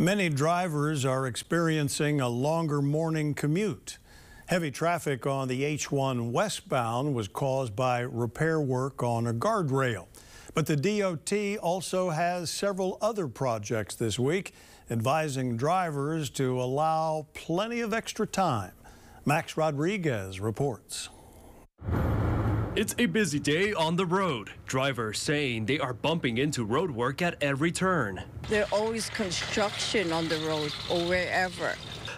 Many drivers are experiencing a longer morning commute. Heavy traffic on the H1 westbound was caused by repair work on a guardrail. But the DOT also has several other projects this week, advising drivers to allow plenty of extra time. Max Rodriguez reports. It's a busy day on the road. Drivers saying they are bumping into roadwork at every turn. There's always construction on the road or wherever.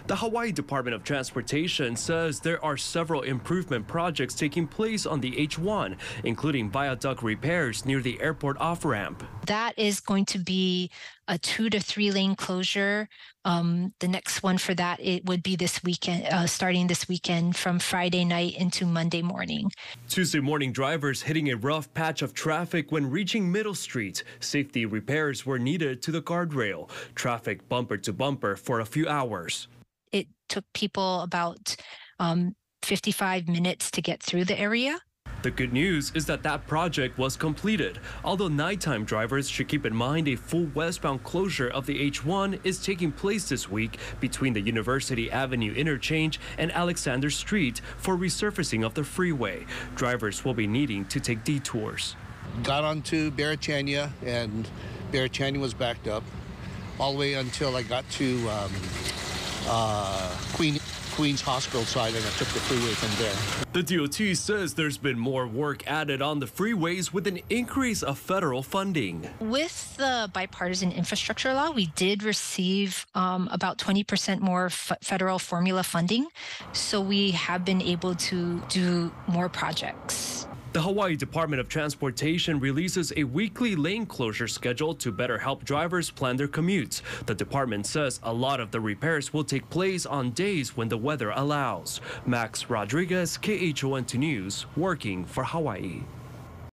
The Hawaii Department of Transportation says there are several improvement projects taking place on the H1, including viaduct repairs near the airport off ramp. That is going to be a two to three lane closure. Um, the next one for that it would be this weekend, uh, starting this weekend from Friday night into Monday morning. Tuesday morning, drivers hitting a rough patch of traffic when reaching Middle Street. Safety repairs were needed to the guardrail. Traffic bumper to bumper for a few hours it took people about um, 55 minutes to get through the area. The good news is that that project was completed, although nighttime drivers should keep in mind a full westbound closure of the H1 is taking place this week between the University Avenue interchange and Alexander Street for resurfacing of the freeway. Drivers will be needing to take detours. Got onto Beretania and Beretania was backed up all the way until I got to um, uh, Queen, Queens Hospital side and I took the freeway from there. The DOT says there's been more work added on the freeways with an increase of federal funding. With the bipartisan infrastructure law, we did receive um, about 20% more federal formula funding. So we have been able to do more projects. The Hawaii Department of Transportation releases a weekly lane closure schedule to better help drivers plan their commutes. The department says a lot of the repairs will take place on days when the weather allows. Max Rodriguez, KHON2 News, working for Hawaii.